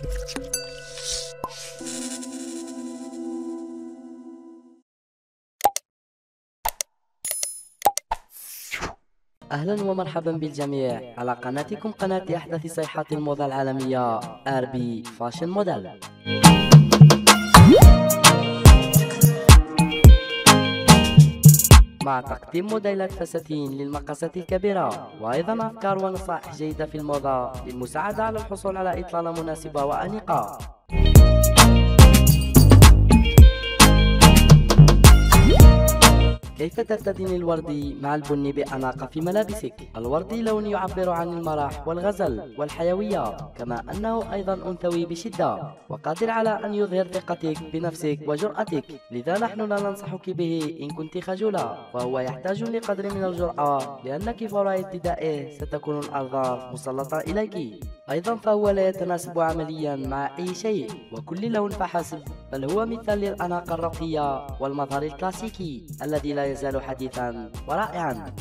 أهلا ومرحبا بالجميع على قناتكم قناة أحدث صيحات الموضة العالمية أربي فاشن موديل. مع تقديم موديلات فساتين للمقاسات الكبيرة وأيضا أفكار ونصائح جيدة في الموضة للمساعدة على الحصول على إطلالة مناسبة وأنيقة. كيف ترتدين الوردي مع البني بأناقة في ملابسك؟ الوردي لون يعبر عن المرح والغزل والحيوية كما أنه أيضا أنثوي بشدة وقادر على أن يظهر ثقتك بنفسك وجرأتك لذا نحن لا ننصحك به إن كنت خجولة فهو يحتاج لقدر من الجرأة لأنك فور ابتدائه ستكون الأنظار مسلطة إليك أيضا فهو لا يتناسب عمليا مع أي شيء وكل لون فحسب بل هو مثال للأناقة الرقية والمظهر الكلاسيكي الذي لا يزال حديثا ورائعا.